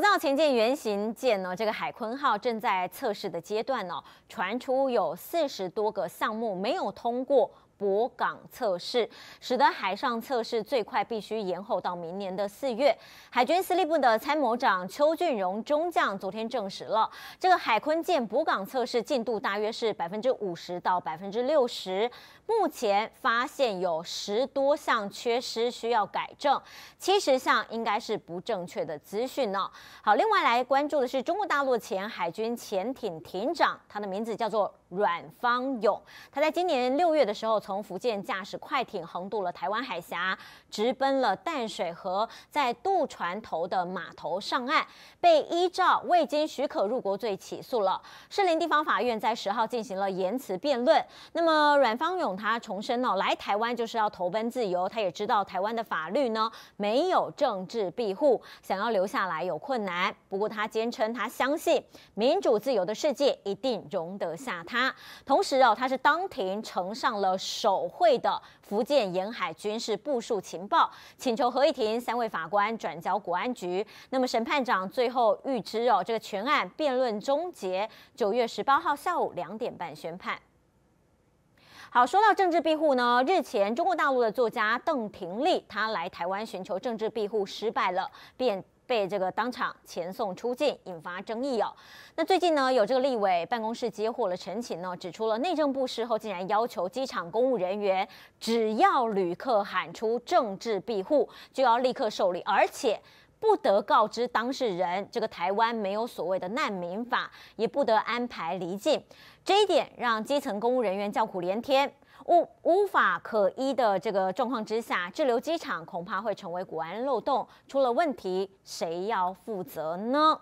造前舰原型舰呢，这个海鲲号正在测试的阶段呢，传出有四十多个项目没有通过。泊港测试，使得海上测试最快必须延后到明年的四月。海军司令部的参谋长邱俊荣中将昨天证实了，这个海鲲舰泊港测试进度大约是百分之五十到百分之六十。目前发现有十多项缺失需要改正，七十项应该是不正确的资讯呢。好，另外来关注的是中国大陆前海军潜艇艇长，他的名字叫做阮方勇，他在今年六月的时候从从福建驾驶快艇横渡了台湾海峡，直奔了淡水河，在渡船头的码头上岸，被依照未经许可入国罪起诉了。士林地方法院在十号进行了言辞辩论。那么阮方勇他重申哦，来台湾就是要投奔自由，他也知道台湾的法律呢没有政治庇护，想要留下来有困难。不过他坚称他相信民主自由的世界一定容得下他。同时哦，他是当庭呈上了。手绘的福建沿海军事部署情报，请求合议庭三位法官转交国安局。那么审判长最后预知哦，这个全案辩论终结，九月十八号下午两点半宣判。好，说到政治庇护呢，日前中国大陆的作家邓廷丽，他来台湾寻求政治庇护失败了，便。被这个当场遣送出境，引发争议哦。那最近呢，有这个立委办公室接获了陈情呢，指出了内政部事后竟然要求机场公务人员，只要旅客喊出政治庇护，就要立刻受理，而且不得告知当事人，这个台湾没有所谓的难民法，也不得安排离境。这一点让基层公务人员叫苦连天。无无法可依的这个状况之下，滞留机场恐怕会成为国安漏洞。出了问题，谁要负责呢？